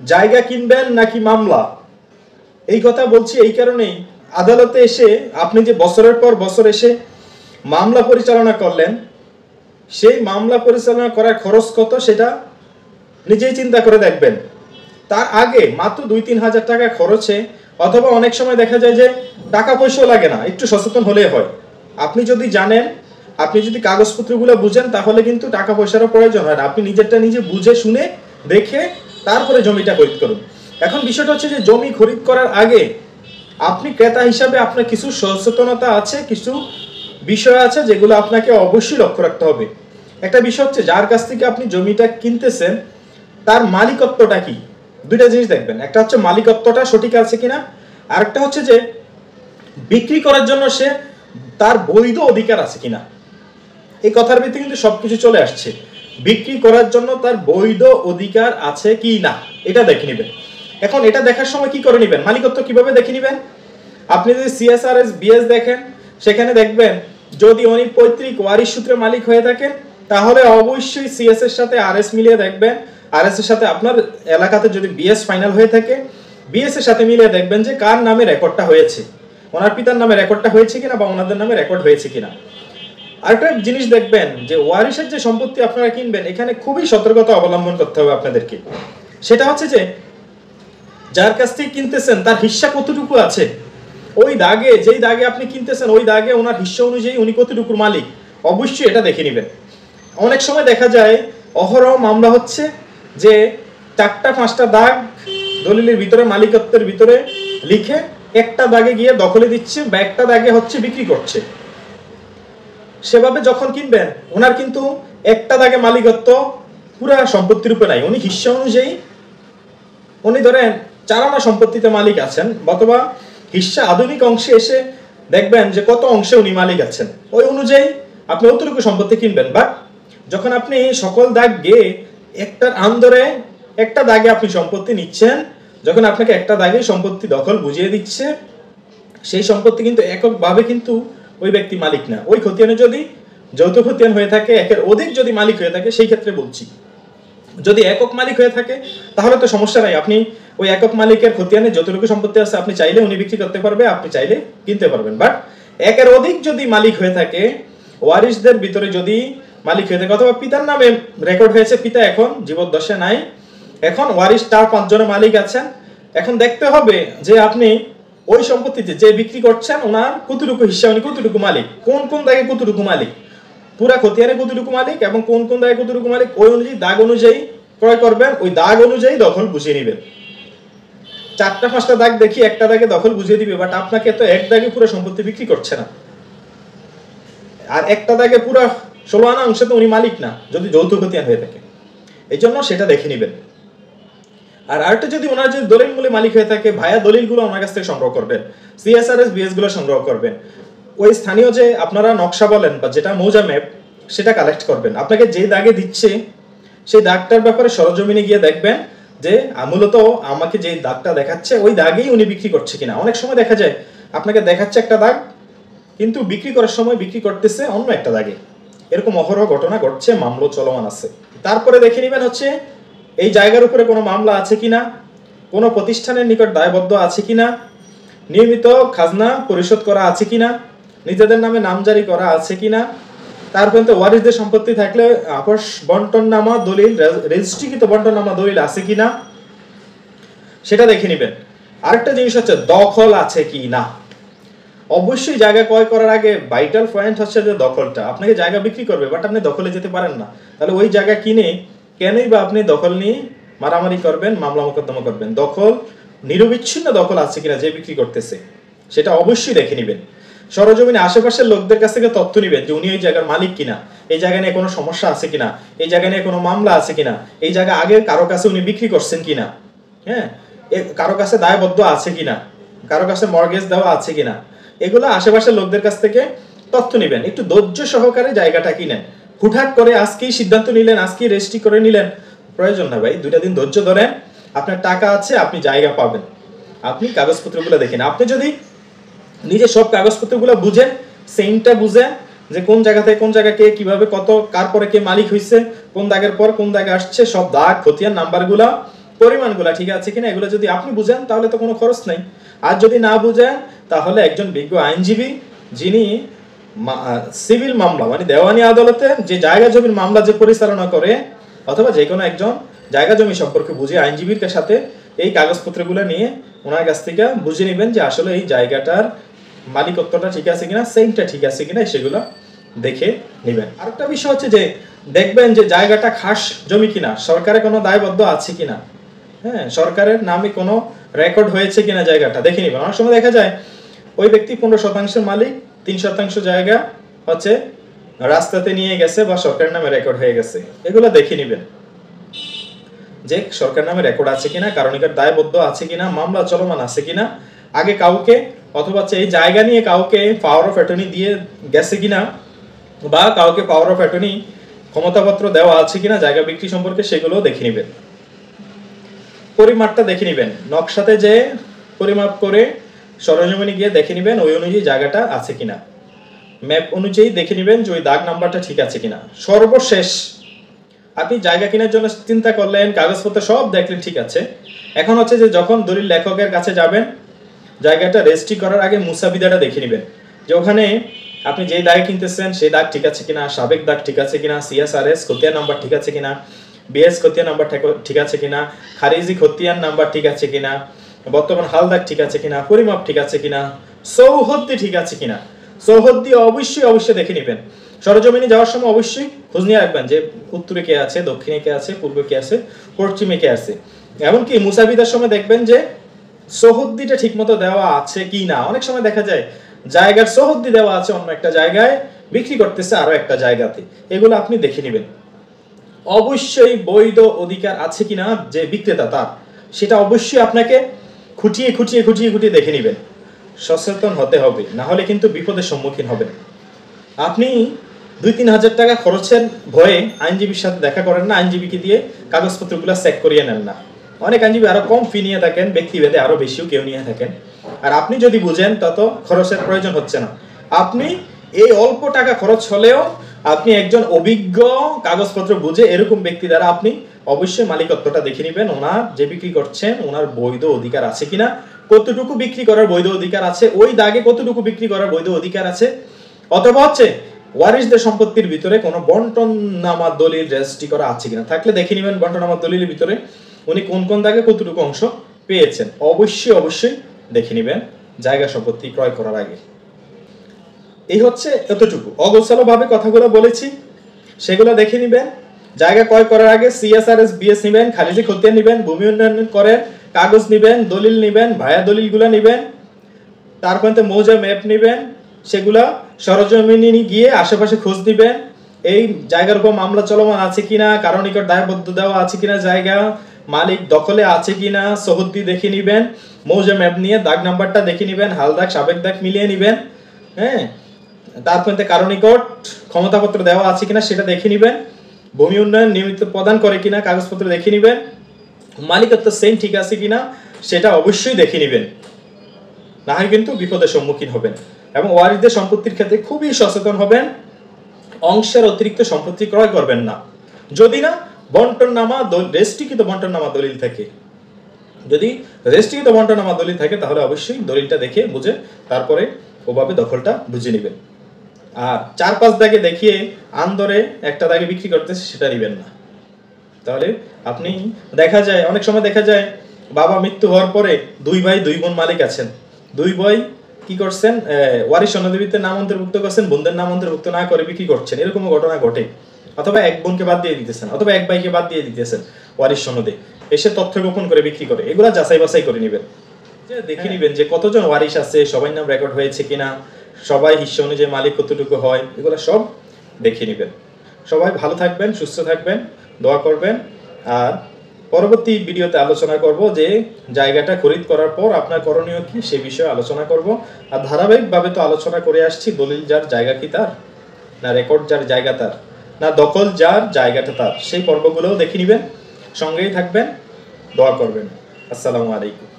জায়গা কিনবেন নাকি মামলা? এই কথা বলছি এই কারণেই। আদালতে এসে আপনি যে বছরের পর বছর এসে মামলা পরিচালনা করলেন, সেই মামলা পরিচালনা করার খরচ কত সেটা নিজেই চিন্তা করে দেখবেন। তার আগে মাত্র দুই তিন হাজার টাকা খরচে অথবা অনেক সময় দেখা যায় যে টাকা পয়সাও লাগে না, একটু সচেতন হলে হয়। আপনি যদি জানেন, আপনি যদি কাগজপত্রগুলো বুঝেন, তাহলে কিন্তু টাকা পয়সারও প্রয়োজন হয় না। আপনি নিজেরটা নিজে বুঝে, শুনে, দেখে তারপরে জমিটা খরিদ করুন। এখন বিষয়টা হচ্ছে যে জমি খরিদ করার আগে আপনি ক্রেতা হিসাবে আপনার কিছু সচেতনতা আছে, কিছু বিষয় আছে যেগুলো আপনাকে অবশ্যই লক্ষ্য রাখতে হবে। একটা বিষয় হচ্ছে যার কাছ থেকে আপনি জমিটা কিনতেছেন, তার মালিকত্বটা কি? দুইটা জিনিস দেখবেন। একটা হচ্ছে মালিকত্বটা সঠিক আছে কিনা, আরেকটা হচ্ছে যে বিক্রি করার জন্য সে তার বৈধ অধিকার আছে কিনা। এই কথার ভিত্তি কিন্তু সবকিছু চলে আসছে। বিক্রি করার জন্য তার বৈধ অধিকার আছে কি না, এটা দেখে নেবেন। এখন এটা দেখার সময় কি করে নেবেন? মালিকত্ব কীভাবে দেখে নেবেন? আপনি যদি সিএসআরএস বিএস দেখেন, সেখানে দেখবেন যদি উনি পৈতৃক ওয়ারিশ সূত্রে মালিক হয়ে থাকেন, তাহলে অবশ্যই সিএস এর সাথে আরএস মিলিয়ে দেখবেন। আরএস এর সাথে আপনার এলাকাতে যদি বিএস ফাইনাল হয়ে থাকে বিএস এর সাথে মিলিয়ে দেখবেন যে কার নামে রেকর্ডটা হয়েছে। ওনার পিতার নামে রেকর্ডটা হয়েছে কিনা বা ওনাদের নামে রেকর্ড হয়েছে কিনা। আরেকটা জিনিস দেখবেন যে ওয়ারিশের যে সম্পত্তি আপনারা কিনবেন, এখানে খুবই সতর্কতা অবলম্বন করতে হবে আপনাদেরকে। সেটা হচ্ছে যে, যার কাছ থেকে কিনতেছেন, তার হিস্সা কতটুকু আছে? ওই দাগে, যেই দাগে আপনি কিনতেছেন, ওই দাগে ওনার হিস্সা অনুযায়ী উনি কতটুকুর মালিক? অবশ্যই এটা দেখে নেবেন। অনেক সময় দেখা যায়, অহরহ মামলা হচ্ছে যে চারটা, পাঁচটা দাগ দলিলের ভিতরে, মালিকত্বের ভিতরে লিখে একটা দাগে গিয়ে দখলে দিচ্ছে বা একটা দাগে হচ্ছে বিক্রি করছে। সেভাবে যখন কিনবেন, ওনার কিন্তু একটা দাগে মালিকত্ব পুরা সম্পত্তির উপরে নাই। উনি হিস্সা অনুযায়ী, উনি ধরেন চারানা সম্পত্তিতে মালিক আছেন, অথবা হিস্সা আধুনিক অংশে এসে দেখবেন যে কত অংশে উনি মালিক আছেন। ওই অনুযায়ী আপনি অতটুকু সম্পত্তি কিনবেন। বাট যখন আপনি সকল দাগ গিয়ে একটার আন্দরে একটা দাগে আপনি সম্পত্তি নিচ্ছেন, যখন আপনাকে একটা দাগে সম্পত্তি দখল বুঝিয়ে দিচ্ছে, সেই সম্পত্তি কিন্তু এককভাবে কিন্তু ওই ব্যক্তি মালিক না। ওই খতিয়ানে যদি যৌথ খতিয়ান হয়ে থাকে, একের অধিক যদি মালিক হয়ে থাকে, সেই ক্ষেত্রে বলছি। যদি একক মালিক হয়ে থাকে, তাহলে তো সমস্যা নাই। আপনি ওই একক মালিকের খতিয়ানে যতটুকু সম্পত্তি আছে, আপনি চাইলে উনি বিক্রি করতে পারবে, আপনি চাইলে কিনতে পারবেন। বাট একের অধিক যদি মালিক হয়ে থাকে, ওয়ারিশদের ভিতরে যদি মালিক হয়ে থাকে, অথবা পিতার নামে রেকর্ড হয়েছে, পিতা এখন জীবদ্দশা নাই। এখন ওয়ারিশ তার পাঁচজনের মালিক আছেন। এখন দেখতে হবে যে আপনি ওই সম্পত্তিতে যে বিক্রি করছেন, ওনার কতটুকু হিস্সা উনি কতটুকু মালিক? কোন কোন দাগে কতটুকু মালিক? পুরা খতিয়ানে কতটুকু মালিক এবং কোন কোন দাগে কতটুকু মালিক? ওই অনুযায়ী দাগ অনুযায়ী ক্রয় করবেন, ওই দাগ অনুযায়ী দখল বুঝিয়ে নেবেন। চারটা, পাঁচটা দাগ দেখি, একটা দাগে দখল বুঝিয়ে দিবে বাট আপনাকে তো এক দাগে পুরো সম্পত্তি বিক্রি করছে না। আর একটা দাগে পুরো ষোলো আনা অংশে তো উনি মালিক না, যদি যৌথ খতিয়ান হয়ে থাকে। এই জন্য সেটা দেখে নেবেন। আর আরেকটা যদি ওনার যদি দলিল মূলে মালিক হয়ে থাকে, ভায়া দলিলগুলো ওনার কাছ থেকে সংগ্রহ করবেন। সিএসআরএস বিএসগুলো সংগ্রহ করবেন। ওই স্থানীয় যে আপনারা নকশা বলেন বা যেটা মৌজা ম্যাপ, সেটা কালেক্ট করবেন। আপনাকে যে দাগে দিচ্ছে, সেই দাগটার ব্যাপারে সরজমিনে গিয়ে দেখবেন যে মূলত আমাকে যে দাগটা দেখাচ্ছে, ওই দাগেই উনি বিক্রি করছে কিনা। অনেক সময় দেখা যায়, আপনাকে দেখাচ্ছে একটা দাগ, কিন্তু বিক্রি করার সময় বিক্রি করতেছে অন্য একটা দাগে। এরকম অহরহ ঘটনা ঘটছে, মামলা চলমান আছে। তারপরে দেখে নেবেন হচ্ছে এই জায়গার উপরে কোনো মামলা আছে কিনা? কোনো প্রতিষ্ঠানের নিকট দায়বদ্ধ আছে কিনা? নিয়মিত খাজনা পরিশোধ করা আছে কিনা? নিজেদের নামে নামজারি করা আছে কিনা? তারপর ওয়ারিসদের সম্পত্তি থাকলে আপস বন্টন নামা দলিল রেজিস্ট্রিকৃত বন্টন নামা দলিল আছে কিনা? সেটা দেখে নেবেন। আরেকটা জিনিস হচ্ছে, দখল আছে কি না অবশ্যই জায়গা ক্রয় করার আগে ভাইটাল পয়েন্ট হচ্ছে যে দখলটা। আপনাকে জায়গা বিক্রি করবে বাট আপনি দখলে যেতে পারেন না। তাহলে ওই জায়গা কিনে কেনই বা আপনি দখল নিয়ে মারামারি করবেন, মামলা মোকদ্দমা করবেন? দখল, নিরবিচ্ছিন্ন দখল আছে কিনা যে বিক্রি করতেছে, সেটা অবশ্যই দেখে নেবেন। সরজমিনে আশেপাশের লোকদের কাছ থেকে তথ্য নেবেন যে উনি ওই জায়গার মালিক কিনা, এই জায়গা নিয়ে কোনো সমস্যা আছে কিনা, এই জায়গা নিয়ে কোনো মামলা আছে কিনা, এই জায়গা আগে কারও কাছে উনি বিক্রি করছেন কিনা হ্যাঁ? কারও কাছে দায়বদ্ধ আছে কিনা, কারও কাছে মর্গেজ দেওয়া আছে কিনা, এগুলো আশেপাশের লোকদের কাছ থেকে তথ্য নেবেন। একটু ধৈর্য সহকারে জায়গাটা কিনেন। হুটহাট করে আজকেই সিদ্ধান্ত নিলেন, আজকেই রেজিস্ট্রি করে নিলেন। প্রয়োজন না ভাই, দুইটা দিন ধৈর্য ধরেন, আপনার টাকা আছে, আপনি জায়গা পাবেন। আপনি কাগজপত্রগুলো দেখেন। আপনি যদি নিজে সব কাগজপত্রগুলো বুঝেন সেইনটা বুঝেন, যে কোন জায়গা থেকে কোন জায়গা কে কীভাবে কত, কার পরে কে মালিক হয়েছে কোন দাগের পর কোন দাগে আসছে, সব দাগ, খতিয়ান, নাম্বারগুলা, পরিমাণগুলো ঠিক আছে কিনা, এগুলো যদি আপনি বুঝেন, তাহলে তো কোনো খরচ নাই। আর যদি না বুঝেন, তাহলে একজন বিজ্ঞ আইনজীবী, যিনি সিভিল মামলা মানে দেওয়ানি আদালতে যে জায়গা জমির মামলা যে পরিচালনা করে, অথবা যে কোনো একজন জায়গা জমি সম্পর্কে বুঝে আইনজীবীর সাথে এই কাগজপত্রগুলো নিয়ে ওনার কাছ থেকে বুঝে নেবেন যে আসলে এই জায়গাটার মালিকত্বটা ঠিক আছে কিনা সেইটা ঠিক আছে কিনা, সেগুলো দেখে নেবেন। আরেকটা বিষয় হচ্ছে যে দেখবেন যে জায়গাটা খাস জমি কিনা সরকারের কোনো দায়বদ্ধ আছে কিনা হ্যাঁ সরকারের নামে কোনো রেকর্ড হয়েছে কিনা জায়গাটা দেখে নেবেন। অনেক সময় দেখা যায়, ওই ব্যক্তি পনেরো শতাংশের মালিক তিন শতাংশ জায়গা হচ্ছে রাস্তাতে নিয়ে গেছে বা সরকারের নামে রেকর্ড হয়ে গেছে। এগুলো দেখে নেবেন। যে সরকার নামে রেকর্ড আছে কিনা কারণ এটার দায়বদ্ধ আছে কিনা, মামলা চলমান আছে কিনা, আগে কাউকে অথবা এই জায়গা নিয়ে কাউকে পাওয়ার অফ অ্যাটর্নি দিয়ে গেছে কিনা, বা কাউকে পাওয়ার অফ অ্যাটর্নি ক্ষমতাপত্র দেওয়া আছে কিনা, জায়গা বিক্রি সম্পর্কে সেগুলো দেখে নেবেন। পরিমাপটা দেখে নেবেন। নকশাতে যে পরিমাপ করে সরজমিনে গিয়ে দেখে নেবেন ওই অনুযায়ী জায়গাটা আছে কিনা। ম্যাপ অনুযায়ী দেখে নেবেন যে ওই দাগ নাম্বারটা ঠিক আছে কিনা। সর্বশেষ, আপনি জায়গা কেনার জন্য চিন্তা করলেন, কাগজপত্র সব দেখলেন ঠিক আছে। এখন হচ্ছে যে যখন দলিল লেখকের কাছে যাবেন, জায়গাটা রেজিস্ট্রি করার আগে মুসাবিদাটা দেখে নেবেন। যে ওখানে আপনি যে দাগ কিনতেছেন, সেই দাগ ঠিক আছে কিনা, সাবেক দাগ ঠিক আছে কিনা সিএসআরএস খতিয়ান নাম্বার ঠিক আছে কিনা বিএস খতিয়ান নাম্বার ঠিক আছে কিনা, খারিজি খতিয়ান নাম্বার ঠিক আছে কিনা বর্তমান হালদার ঠিক আছে কিনা, পরিমাপ ঠিক আছে কিনা, সৌহদ্দি ঠিক আছে কিনা, সৌহদ্দি অবশ্যই অবশ্যই দেখে নেবেন। সরজমিনে যাওয়ার সময় অবশ্যই খোঁজ নিয়ে রাখবেন যে উত্তরে কে আছে, দক্ষিণে কে আছে, পূর্বে কে আছে, পশ্চিমে কে আছে। এমনকি মুসাফিদার সময় দেখবেন যে সহদ্দিটা ঠিকমতো দেওয়া আছে কি না অনেক সময় দেখা যায় জায়গার সহদ্দি দেওয়া আছে অন্য একটা জায়গায়, বিক্রি করতেছে আরও একটা জায়গাতে। এগুলো আপনি দেখে নেবেন। অবশ্যই বৈধ অধিকার আছে কিনা যে বিক্রেতা তার, সেটা অবশ্যই আপনাকে খুঁটিয়ে খুঁটিয়ে খুঁটিয়ে খুঁটিয়ে দেখে নেবেন। সচেতন হতে হবে, না হলে কিন্তু বিপদের সম্মুখীন হবেন। আপনি দুই তিন হাজার টাকা খরচের ভয়ে আইনজীবীর সাথে দেখা করেন না, আইনজীবীকে দিয়ে কাগজপত্রগুলো চেক করিয়ে নেন না। অনেক আইনজীবী আরও কম ফি নিয়ে থাকেন, ব্যক্তিভেদে আরও বেশিও কেউ নিয়ে থাকেন। আর আপনি যদি বুঝেন, তত খরচের প্রয়োজন হচ্ছে না। আপনি এই অল্প টাকা খরচ হলেও আপনি একজন অভিজ্ঞ কাগজপত্র বুঝে এরকম ব্যক্তি দ্বারা আপনি অবশ্যই মালিকত্বটা দেখে নেবেন। ওনার যে বিক্রি করছেন, ওনার বৈধ অধিকার আছে কিনা, কতটুকু বিক্রি করার বৈধ অধিকার আছে, ওই দাগে কতটুকু বিক্রি করার বৈধ অধিকার আছে, অথবা হচ্ছে ওয়ারিসদের সম্পত্তির ভিতরে কোনো বন্টন নামার দলিল রেজিস্ট্রি করা আছে কিনা, থাকলে দেখে নেবেন বন্টন নামা দলিলের ভিতরে উনি কোন কোন দাগে কতটুকু অংশ পেয়েছেন। অবশ্যই অবশ্যই দেখে নেবেন, জায়গা সম্পত্তি ক্রয় করার আগে। এই হচ্ছে এতটুকু। অগোছালো ভাবে কথাগুলো বলেছি, সেগুলো দেখে নেবেন। জায়গা ক্রয় করার আগে সিএসআরএস বিএস নেবেন, খালিজি খতিয়ান নেবেন, ভূমি উন্নয়ন করেন, কাগজ নেবেন, দলিল নেবেন, ভায়া দলিলগুলো নেবেন তারপর মৌজা ম্যাপ নেবেন, সেগুলা সরজমিনে গিয়ে আশেপাশে খোঁজ দিবেন এই জায়গার উপর মামলা চলমান আছে কিনা কারণ নিকট দায়বদ্ধ দেওয়া আছে কিনা জায়গা, মালিক দখলে আছে কিনা, সহদ্দি দেখে নিবেন, মৌজা ম্যাপ নিয়ে দাগ নাম্বারটা দেখে নিবেন, হাল দাগ, সাবেক দাগ মিলিয়ে নিবেন হ্যাঁ তারপর কারণ নিকট ক্ষমতাপত্র দেওয়া আছে কিনা সেটা দেখে নিবেন ভূমি উন্নয়ন নিয়মিত প্রদান করে কিনা কাগজপত্র দেখে নিবেন। মালিকত্ব সেম ঠিক আছে কিনা সেটা অবশ্যই দেখে নিবেন। না হয় কিন্তু বিপদের সম্মুখীন হবেন এবং ওয়ারিসদের সম্পত্তির ক্ষেত্রে খুবই সচেতন হবেন। অংশের অতিরিক্ত সম্পত্তি ক্রয় করবেন না। যদি না বন্টন নামা রেস্ট্রিকৃত বন্টন নামা দলিল থাকে। যদি রেস্ট্রিকৃত বন্টন নামা দলিল থাকে, তাহলে অবশ্যই দলিলটা দেখে বুঝে তারপরে ওভাবে দখলটা বুঝে নেবেন। আর চার পাঁচ দাগে দেখিয়ে আন্দরে একটা দাগে বিক্রি করতেছে সেটা নেবেন না। তাহলে আপনি দেখা যায় অনেক সময় দেখা যায় বাবা মৃত্যু হওয়ার পরে দুই ভাই দুই বোন মালিক আছেন। দুই ভাই কি করছেন? ওয়ারিশ সনদেবীতে নাম অন্তর্ভুক্ত করছেন বোনদের নাম অন্তর্ভুক্ত না করে বিক্রি করছেন। এরকম ঘটনা ঘটে। অথবা এক বোনকে বাদ দিয়ে দিতেছেন অথবা এক ভাইকে বাদ দিয়ে দিতেছেন ওয়ারিশ সনদে। এসে তথ্য গোপন করে বিক্রি করে। এগুলা যাচাই বাছাই করে নেবেন। দেখে নিবেন যে কতজন ওয়ারিশ আছে সবাই নাম রেকর্ড হয়েছে কিনা সবাই হিস্সা অনুযায়ী মালিক কতটুকু হয়, এগুলো সব দেখে নেবেন। সবাই ভালো থাকবেন, সুস্থ থাকবেন, দোয়া করবেন। আর পরবর্তী ভিডিওতে আলোচনা করব যে জায়গাটা খরিদ করার পর আপনার করণীয় কি, সে বিষয়ে আলোচনা করব। আর ধারাবাহিকভাবে তো আলোচনা করে আসছি, দলিল যার জায়গা কি তার, না রেকর্ড যার জায়গা তার, না দখল যার জায়গাটা তার, সেই পর্বগুলোও দেখে নেবেন, সঙ্গেই থাকবেন, দোয়া করবেন। আসসালামু আলাইকুম।